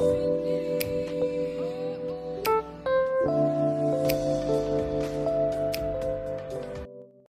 Sing